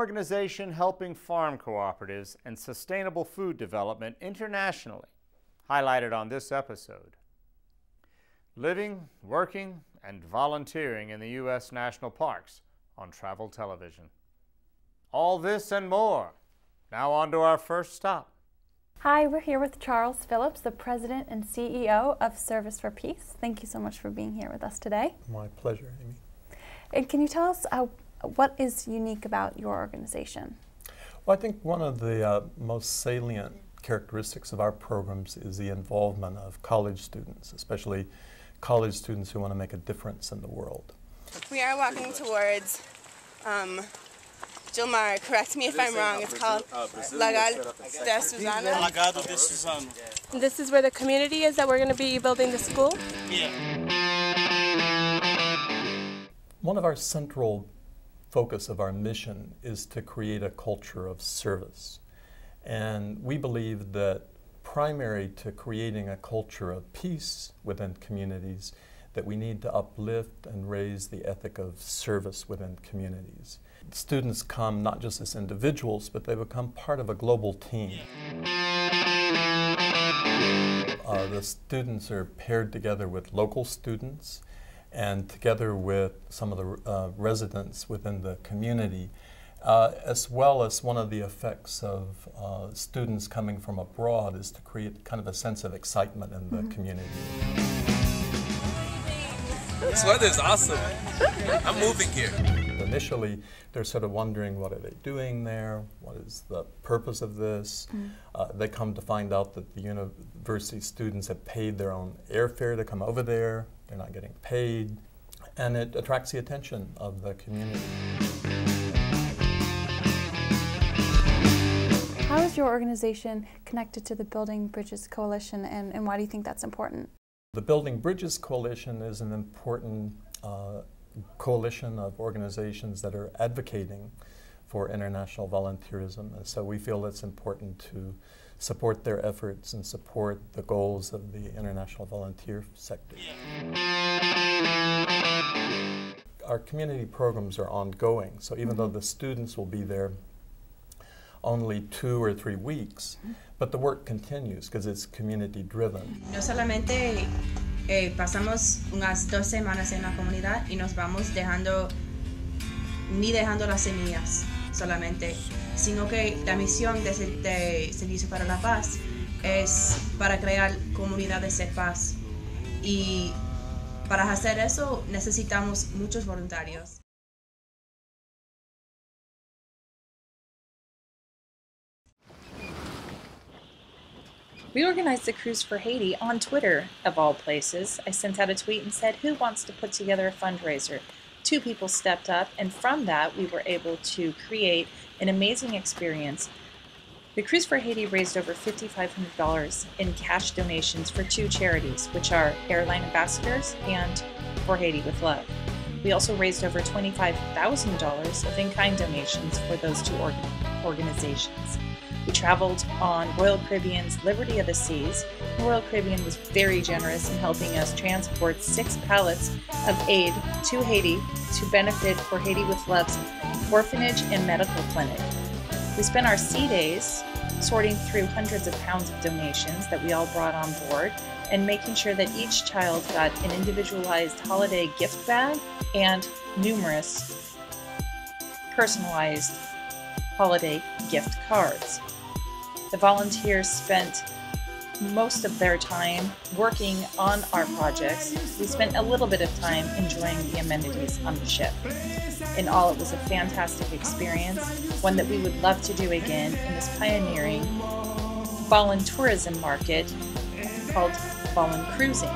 an organization helping farm cooperatives and sustainable food development internationally, highlighted on this episode. Living, working, and volunteering in the U.S. national parks on travel television. All this and more. Now, on to our first stop. Hi, we're here with Charles Phillips, the President and CEO of Service for Peace. Thank you so much for being here with us today. My pleasure, Amy. And can you tell us uh, what is unique about your organization? Well, I think one of the uh, most salient characteristics of our programs is the involvement of college students, especially college students who want to make a difference in the world. We are walking towards um, Gilmar, correct me if I'm wrong, it's called Lagal de Susana. Lagado de Susana. This is where the community is that we're going to be building the school? Yeah. One of our central focus of our mission is to create a culture of service. And we believe that primary to creating a culture of peace within communities, that we need to uplift and raise the ethic of service within communities. Students come not just as individuals, but they become part of a global team. Uh, the students are paired together with local students and together with some of the uh, residents within the community, uh, as well as one of the effects of uh, students coming from abroad is to create kind of a sense of excitement in the mm -hmm. community. This weather is awesome. I'm moving here. Initially, they're sort of wondering what are they doing there? What is the purpose of this? Mm. Uh, they come to find out that the university students have paid their own airfare to come over there. They're not getting paid. And it attracts the attention of the community. How is your organization connected to the Building Bridges Coalition and, and why do you think that's important? The Building Bridges Coalition is an important uh, coalition of organizations that are advocating for international volunteerism. And so we feel it's important to support their efforts and support the goals of the international volunteer sector. Our community programs are ongoing, so even mm -hmm. though the students will be there only two or three weeks, but the work continues because it's community driven. No solamente eh, pasamos unas dos semanas en la comunidad y nos vamos dejando, ni dejando las semillas solamente, sino que la misión de, de Servicio para la Paz es para crear comunidades de paz. Y para hacer eso necesitamos muchos voluntarios. We organized the cruise for Haiti on Twitter, of all places. I sent out a tweet and said, Who wants to put together a fundraiser? Two people stepped up, and from that, we were able to create an amazing experience. The Cruise for Haiti raised over $5,500 in cash donations for two charities, which are Airline Ambassadors and For Haiti with Love. We also raised over $25,000 of in kind donations for those two organizations. We traveled on Royal Caribbean's Liberty of the Seas. Royal Caribbean was very generous in helping us transport six pallets of aid to Haiti to benefit for Haiti with Love's orphanage and medical clinic. We spent our sea days sorting through hundreds of pounds of donations that we all brought on board and making sure that each child got an individualized holiday gift bag and numerous personalized holiday gift cards. The volunteers spent most of their time working on our projects. We spent a little bit of time enjoying the amenities on the ship. In all, it was a fantastic experience, one that we would love to do again in this pioneering volunteerism market called Volun Cruising.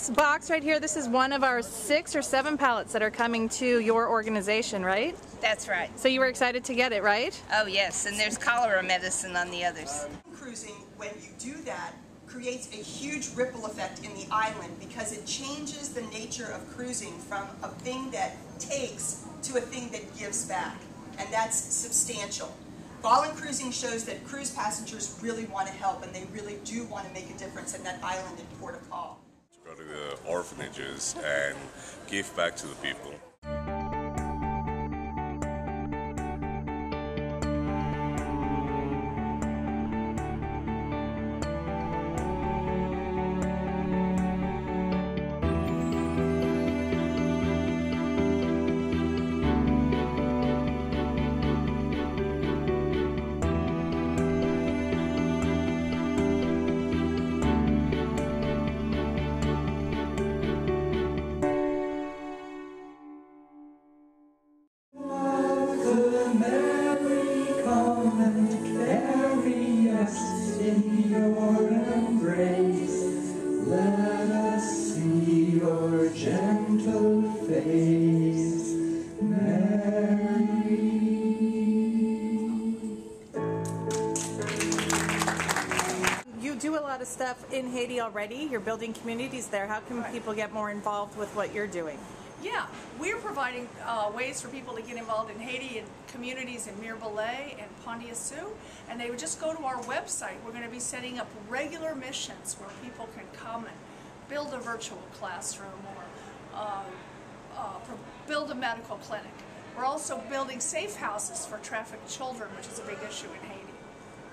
This box right here, this is one of our six or seven pallets that are coming to your organization, right? That's right. So you were excited to get it, right? Oh, yes, and there's cholera medicine on the others. Cruising, when you do that, creates a huge ripple effect in the island because it changes the nature of cruising from a thing that takes to a thing that gives back. And that's substantial. Volun Cruising shows that cruise passengers really want to help and they really do want to make a difference in that island in Port of Call. Go to the uh, orphanages and give back to the people. You do a lot of stuff in Haiti already. You're building communities there. How can people get more involved with what you're doing? Yeah, we're providing uh, ways for people to get involved in Haiti and communities in Mirebalais and Pont-Dieussou, and they would just go to our website. We're going to be setting up regular missions where people can come and build a virtual classroom or uh, uh, build a medical clinic. We're also building safe houses for trafficked children, which is a big issue in Haiti.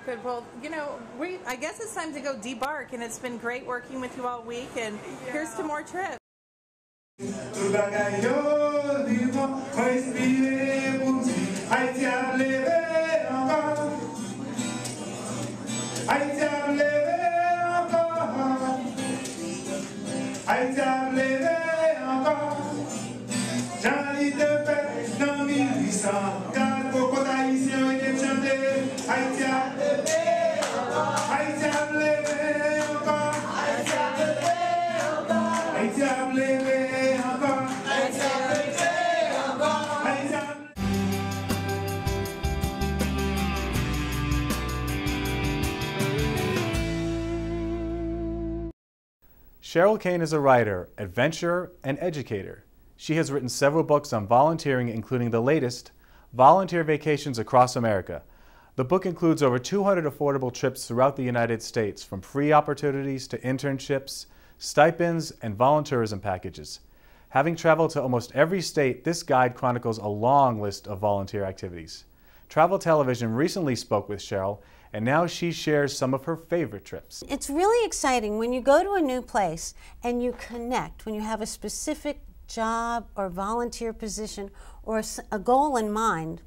Good. Well, you know, we I guess it's time to go debark, and it's been great working with you all week. And here's to more trips. Tout bagay yo inspirer pour Haïti a levé encore. Haïti a levé Sheryl Kayne is a writer, adventurer, and educator. She has written several books on volunteering, including the latest, Volunteer Vacations Across America. The book includes over 200 affordable trips throughout the United States, from free opportunities to internships, stipends, and volunteerism packages. Having traveled to almost every state, this guide chronicles a long list of volunteer activities. Travel Television recently spoke with Sheryl, and now she shares some of her favorite trips. It's really exciting when you go to a new place and you connect, when you have a specific job or volunteer position or a goal in mind,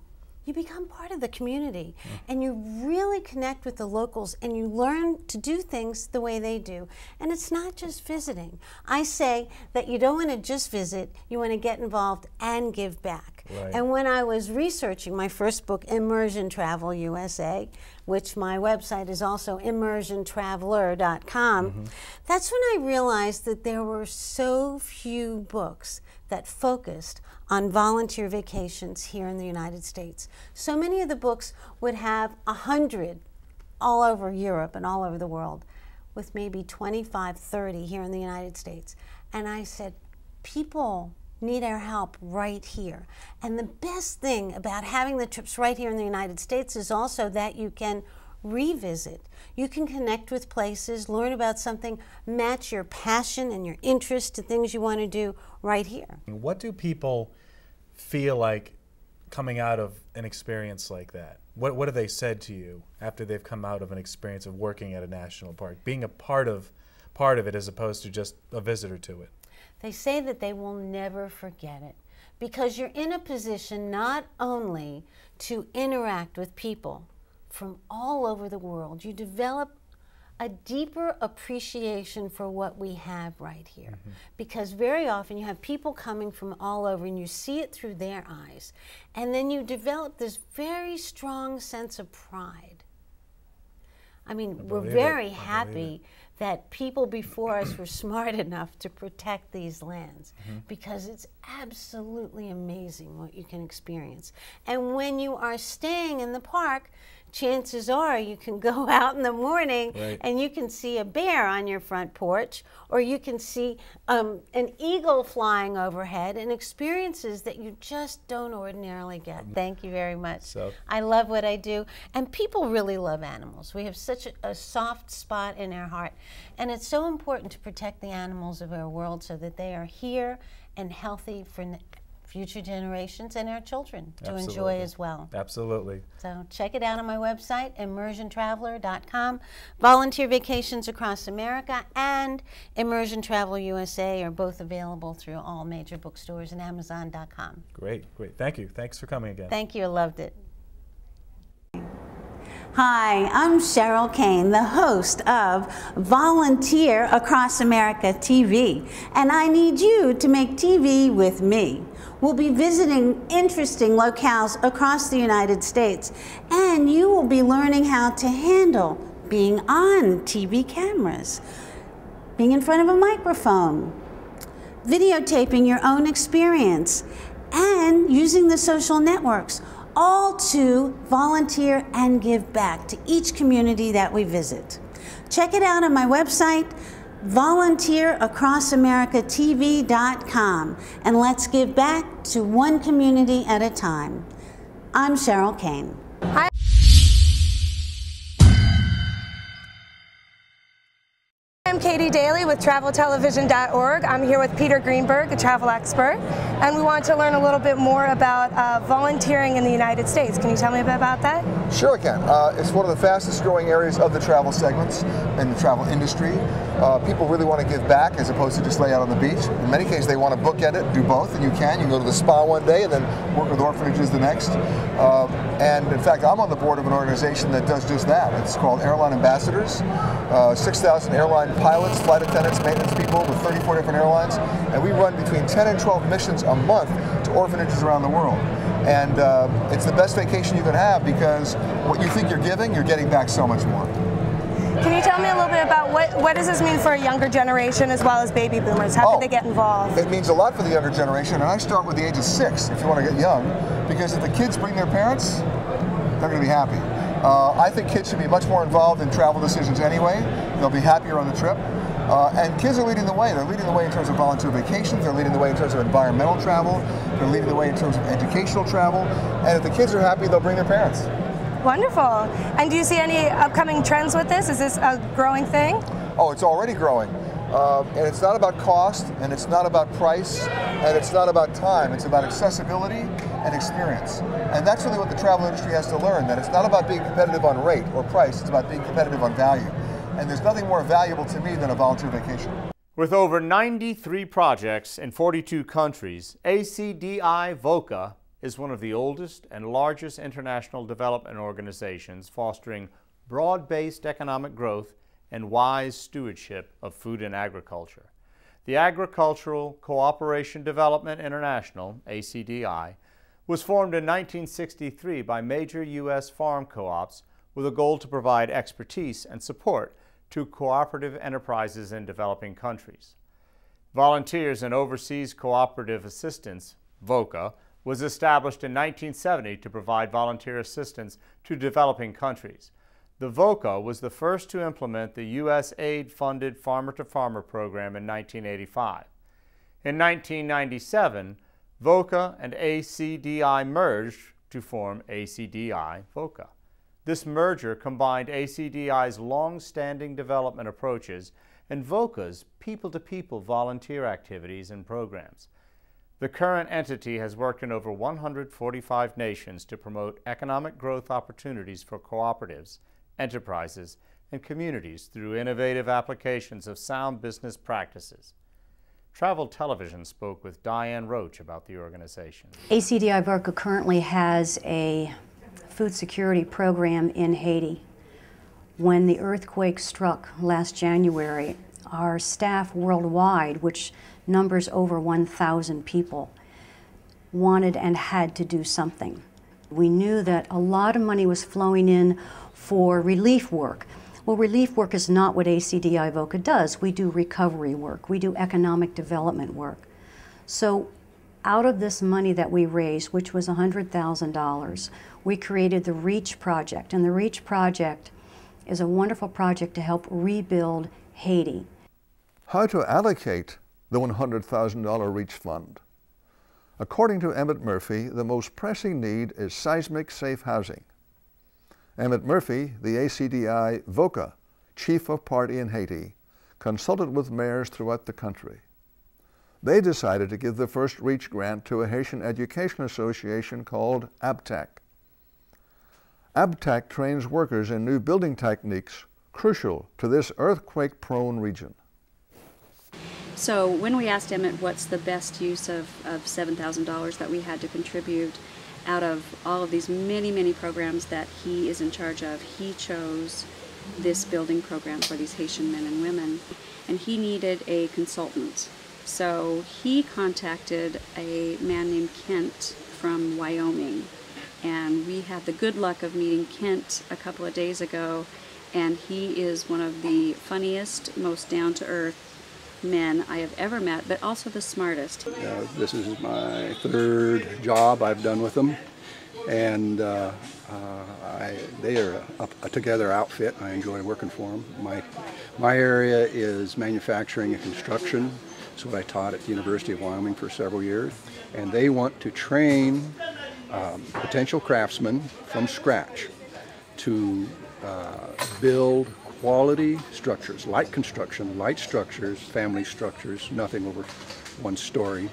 you become part of the community and you really connect with the locals and you learn to do things the way they do. And it's not just visiting. I say that you don't want to just visit, you want to get involved and give back. Right. And when I was researching my first book, Immersion Travel USA, which my website is also immersiontraveler.com, mm-hmm. that's when I realized that there were so few books that focused on volunteer vacations here in the United States. So many of the books would have a hundred all over Europe and all over the world, with maybe 25, 30 here in the United States. And I said, people need our help right here. And the best thing about having the trips right here in the United States is also that you can revisit. You can connect with places, learn about something, match your passion and your interest to things you want to do right here. What do people feel like coming out of an experience like that? What, what have they said to you after they've come out of an experience of working at a national park, being a part of part of it as opposed to just a visitor to it? They say that they will never forget it because you're in a position not only to interact with people from all over the world, you develop a deeper appreciation for what we have right here. Mm-hmm. Because very often you have people coming from all over and you see it through their eyes. And then you develop this very strong sense of pride. I mean, we're believe it. very I happy that people before us were smart enough to protect these lands Mhm. because it's absolutely amazing what you can experience. And when you are staying in the park, chances are you can go out in the morning Right. and you can see a bear on your front porch or you can see um, an eagle flying overhead and experiences that you just don't ordinarily get. Thank you very much. So- I love what I do. And people really love animals. We have such a, a soft spot in our heart. And it's so important to protect the animals of our world so that they are here and healthy for future generations and our children to enjoy as well. Absolutely. So check it out on my website, immersiontraveler.com. Volunteer vacations across America and Immersion Travel USA are both available through all major bookstores and Amazon.com. Great, great. Thank you. Thanks for coming again. Thank you. I loved it. Hi, I'm Sheryl Kayne, the host of Volunteer Across America TV, and I need you to make TV with me. We'll be visiting interesting locales across the United States, and you will be learning how to handle being on TV cameras, being in front of a microphone, videotaping your own experience, and using the social networks, all to volunteer and give back to each community that we visit. Check it out on my website, volunteeracrossamericatv.com, and let's give back to one community at a time. I'm Sheryl Kayne. I'm Katie Daly with TravelTelevision.org. I'm here with Peter Greenberg, a travel expert, and we want to learn a little bit more about uh, volunteering in the United States. Can you tell me a bit about that? Sure, I can. Uh, it's one of the fastest growing areas of the travel segments in the travel industry. Uh, people really want to give back as opposed to just lay out on the beach. In many cases, they want to book it, do both, and you can. You can go to the spa one day and then work with orphanages the next. Uh, and in fact, I'm on the board of an organization that does just that. It's called Airline Ambassadors. Uh, 6,000 airline pilots, flight attendants, maintenance people with 34 different airlines, and we run between 10 and 12 missions a month to orphanages around the world. And uh, it's the best vacation you can have because what you think you're giving, you're getting back so much more. Can you tell me a little bit about what, what does this mean for a younger generation as well as baby boomers? How Oh. did they get involved? It means a lot for the younger generation, and I start with the age of six if you want to get young, because if the kids bring their parents, they're going to be happy. Uh, I think kids should be much more involved in travel decisions anyway. They'll be happier on the trip. Uh, and kids are leading the way. They're leading the way in terms of volunteer vacations. They're leading the way in terms of environmental travel. They're leading the way in terms of educational travel. And if the kids are happy, they'll bring their parents. Wonderful. And do you see any upcoming trends with this? Is this a growing thing? Oh, it's already growing. Uh, and it's not about cost, and it's not about price, and it's not about time. It's about accessibility and experience. And that's really what the travel industry has to learn, that it's not about being competitive on rate or price, it's about being competitive on value. And there's nothing more valuable to me than a volunteer vacation. With over 93 projects in 42 countries, ACDI VOCA is one of the oldest and largest international development organizations fostering broad based economic growth and wise stewardship of food and agriculture. The Agricultural Cooperation Development International, ACDI, was formed in 1963 by major U.S. farm co ops with a goal to provide expertise and support to cooperative enterprises in developing countries. Volunteers and Overseas Cooperative Assistance, VOCA, was established in 1970 to provide volunteer assistance to developing countries. The VOCA was the first to implement the U.S. aid funded farmer to farmer program in 1985. In 1997, VOCA and ACDI merged to form ACDI VOCA. This merger combined ACDI's long standing development approaches and VOCA's people to people volunteer activities and programs. The current entity has worked in over 145 nations to promote economic growth opportunities for cooperatives, enterprises, and communities through innovative applications of sound business practices. Travel Television spoke with Diane Roach about the organization. ACDI VOCA currently has a food security program in Haiti. When the earthquake struck last January, our staff worldwide, which numbers over 1,000 people, wanted and had to do something. We knew that a lot of money was flowing in for relief work, Well, relief work is not what ACDI VOCA does. We do recovery work, we do economic development work. So, out of this money that we raised, which was $100,000, we created the REACH project. And the REACH project is a wonderful project to help rebuild Haiti. How to allocate the $100,000 REACH fund? According to Emmett Murphy, the most pressing need is seismic safe housing. Emmett Murphy, the ACDI VOCA chief of party in Haiti, consulted with mayors throughout the country. They decided to give the first REACH grant to a Haitian education association called ABTEC. ABTEC trains workers in new building techniques crucial to this earthquake prone region. So when we asked Emmett what's the best use of, of $7,000 that we had to contribute out of all of these many, many programs that he is in charge of, he chose this building program for these Haitian men and women. And he needed a consultant. So he contacted a man named Kent from Wyoming. And we had the good luck of meeting Kent a couple of days ago. And he is one of the funniest, most down to earth men I have ever met, but also the smartest. Uh, this is my third job I've done with them, and uh, uh, I, they are a, a, together outfit. I enjoy working for them. My, my area is manufacturing and construction. That's what I taught at the University of Wyoming for several years. And they want to train um, potential craftsmen from scratch to uh, build quality structures, light construction, light structures, family structures, nothing over one story.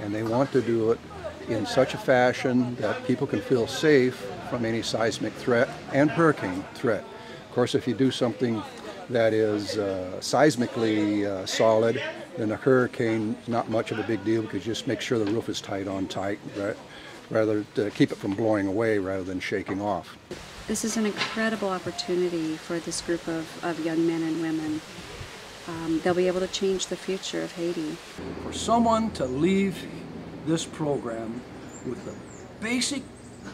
And they want to do it in such a fashion that people can feel safe from any seismic threat and hurricane threat. Of course, if you do something that is uh, seismically uh, solid, then a hurricane is not much of a big deal because you just make sure the roof is tight on tight, right? rather to keep it from blowing away rather than shaking off. This is an incredible opportunity for this group of, of young men and women. Um, they'll be able to change the future of Haiti. For someone to leave this program with the basic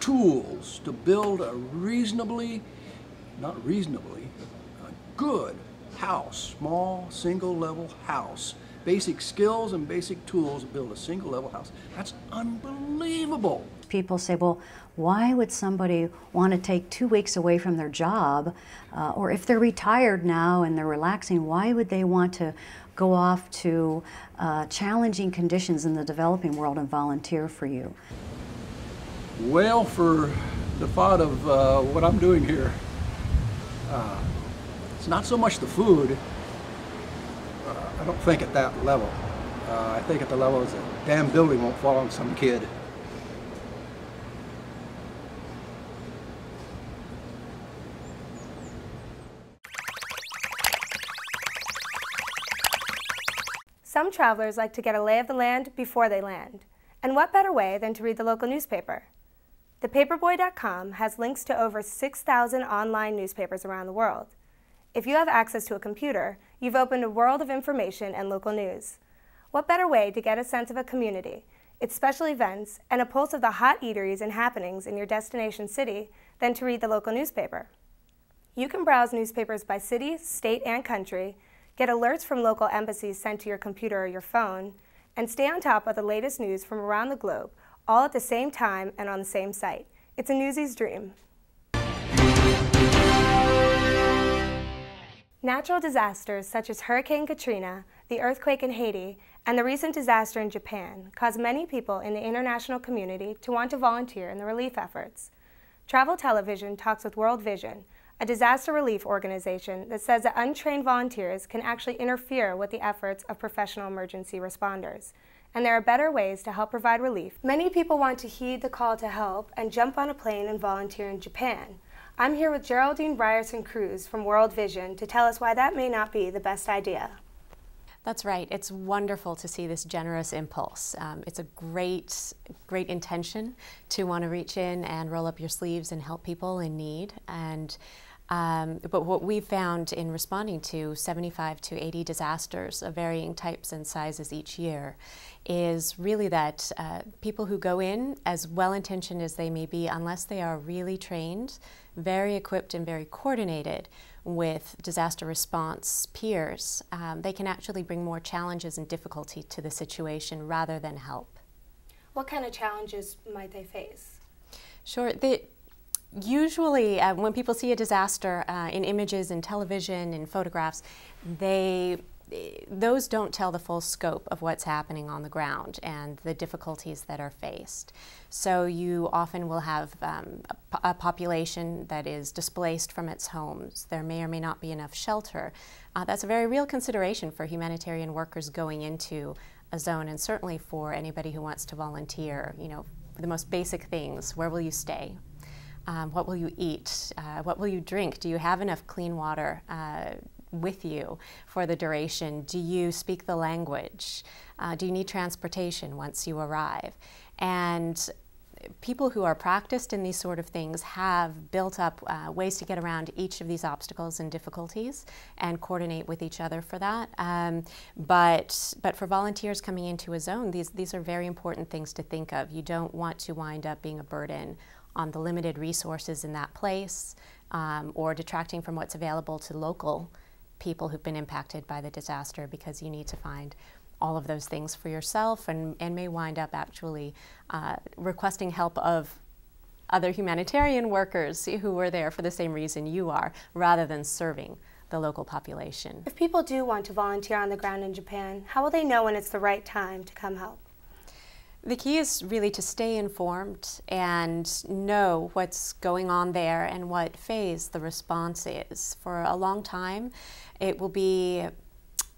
tools to build a reasonably, not reasonably, a good house, small single level house, basic skills and basic tools to build a single level house, that's unbelievable. People say, well, why would somebody want to take two weeks away from their job? Uh, or if they're retired now and they're relaxing, why would they want to go off to uh, challenging conditions in the developing world and volunteer for you? Well, for the thought of uh, what I'm doing here, uh, it's not so much the food. I don't think at that level. Uh, I think at the level is a damn building won't fall on some kid. Some travelers like to get a lay of the land before they land. And what better way than to read the local newspaper? ThePaperboy.com has links to over 6,000 online newspapers around the world. If you have access to a computer, you've opened a world of information and local news. What better way to get a sense of a community, its special events, and a pulse of the hot eateries and happenings in your destination city than to read the local newspaper? You can browse newspapers by city, state, and country get alerts from local embassies sent to your computer or your phone, and stay on top of the latest news from around the globe, all at the same time and on the same site. It's a newsie's dream. Natural disasters such as Hurricane Katrina, the earthquake in Haiti, and the recent disaster in Japan caused many people in the international community to want to volunteer in the relief efforts. Travel Television talks with World Vision, a disaster relief organization that says that untrained volunteers can actually interfere with the efforts of professional emergency responders. And there are better ways to help provide relief. Many people want to heed the call to help and jump on a plane and volunteer in Japan. I'm here with Geraldine Ryerson Cruz from World Vision to tell us why that may not be the best idea. That's right. It's wonderful to see this generous impulse. Um, it's a great, great intention to want to reach in and roll up your sleeves and help people in need. And Um, but what we've found in responding to 75 to 80 disasters of varying types and sizes each year is really that uh, people who go in, as well intentioned as they may be, unless they are really trained, very equipped, and very coordinated with disaster response peers, um, they can actually bring more challenges and difficulty to the situation rather than help. What kind of challenges might they face? Sure. The, usually, uh, when people see a disaster uh, in images and television and photographs, they those don't tell the full scope of what's happening on the ground and the difficulties that are faced. So you often will have um, a, a, population that is displaced from its homes. There may or may not be enough shelter. Uh, that's a very real consideration for humanitarian workers going into a zone and certainly for anybody who wants to volunteer, you know, the most basic things. Where will you stay? Um, what will you eat? Uh, what will you drink? Do you have enough clean water uh, with you for the duration? Do you speak the language? Uh, do you need transportation once you arrive? And people who are practiced in these sort of things have built up uh, ways to get around each of these obstacles and difficulties and coordinate with each other for that. Um, but, but for volunteers coming into a zone, these, these are very important things to think of. You don't want to wind up being a burden on the limited resources in that place um, or detracting from what's available to local people who've been impacted by the disaster because you need to find all of those things for yourself and, and may wind up actually uh, requesting help of other humanitarian workers who were there for the same reason you are rather than serving the local population. If people do want to volunteer on the ground in Japan, how will they know when it's the right time to come help? The key is really to stay informed and know what's going on there and what phase the response is. For a long time, it will be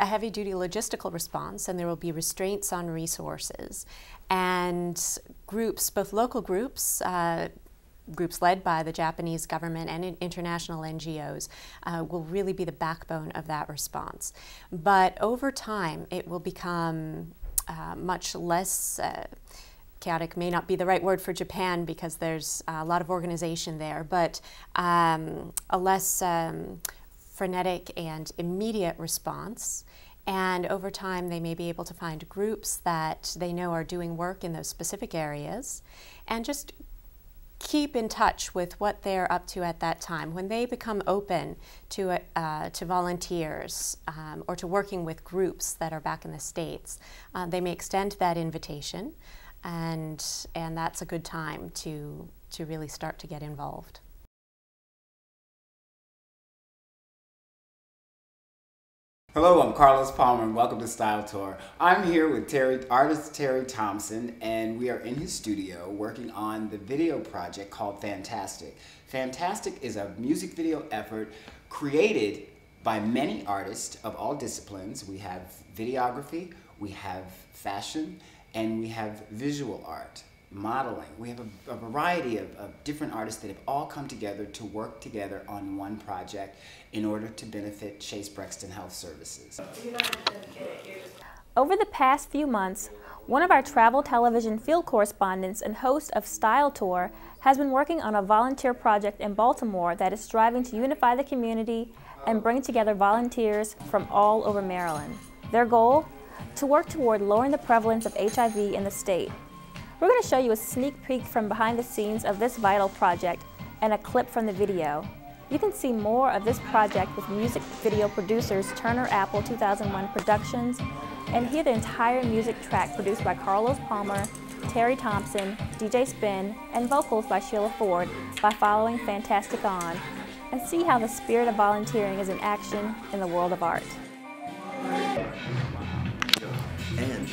a heavy duty logistical response and there will be restraints on resources. And groups, both local groups, uh, groups led by the Japanese government and international NGOs uh, will really be the backbone of that response. But over time, it will become uh, much less uh, chaotic may not be the right word for Japan because there's a lot of organization there, but um, a less um, frenetic and immediate response. And over time, they may be able to find groups that they know are doing work in those specific areas and just keep in touch with what they're up to at that time. When they become open to, uh, to volunteers um, or to working with groups that are back in the States, uh, they may extend that invitation, and, and that's a good time to, to really start to get involved. Hello, I'm Carlos Palmer and welcome to Style Tour. I'm here with Terry, artist Terry Thompson and we are in his studio working on the video project called Fantastic. Fantastic is a music video effort created by many artists of all disciplines. We have videography, we have fashion, and we have visual art modeling. We have a, a variety of, of, different artists that have all come together to work together on one project in order to benefit Chase Brexton Health Services. Over the past few months, one of our travel television field correspondents and host of Style Tour has been working on a volunteer project in Baltimore that is striving to unify the community and bring together volunteers from all over Maryland. Their goal? To work toward lowering the prevalence of HIV in the state. We're going to show you a sneak peek from behind the scenes of this vital project and a clip from the video. You can see more of this project with music video producers Turner Apple 2001 Productions and hear the entire music track produced by Carlos Palmer, Terry Thompson, DJ Spin, and vocals by Sheila Ford by following Fantastic On and see how the spirit of volunteering is in action in the world of art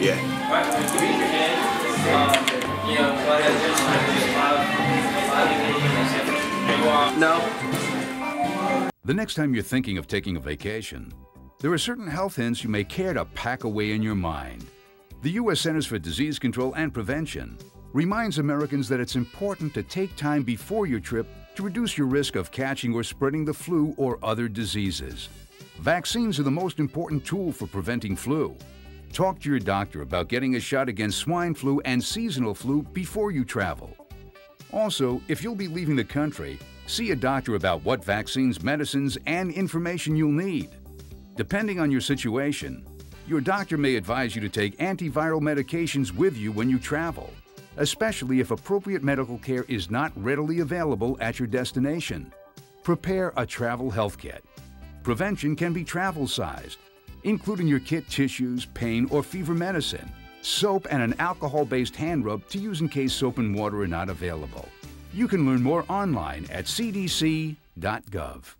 Yeah. Right, so you your hand. Um, you know, go ahead and just kind of smile, smile, you are. No. The next time you're thinking of taking a vacation, there are certain health hints you may care to pack away in your mind. The U.S. Centers for Disease Control and Prevention reminds Americans that it's important to take time before your trip to reduce your risk of catching or spreading the flu or other diseases. Vaccines are the most important tool for preventing flu. Talk to your doctor about getting a shot against swine flu and seasonal flu before you travel. Also, if you'll be leaving the country, see a doctor about what vaccines, medicines, and information you'll need. Depending on your situation, your doctor may advise you to take antiviral medications with you when you travel, especially if appropriate medical care is not readily available at your destination. Prepare a travel health kit. Prevention can be travel sized, including your kit tissues, pain, or fever medicine, soap, and an alcohol based hand rub to use in case soap and water are not available. You can learn more online at cdc.gov.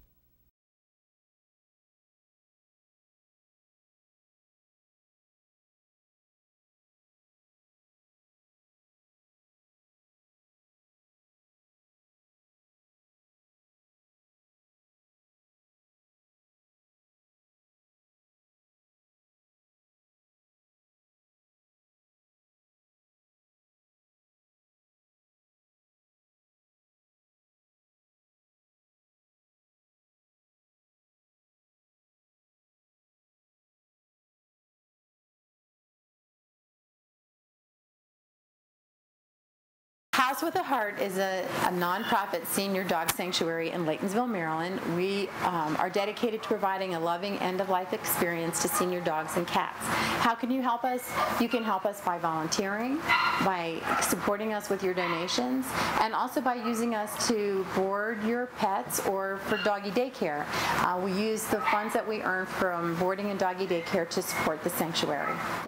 House with a Heart is a, a nonprofit senior dog sanctuary in Laytonsville, Maryland. We um, are dedicated to providing a loving end-of-life experience to senior dogs and cats. How can you help us? You can help us by volunteering, by supporting us with your donations, and also by using us to board your pets or for doggy daycare. Uh, we use the funds that we earn from boarding and doggy daycare to support the sanctuary.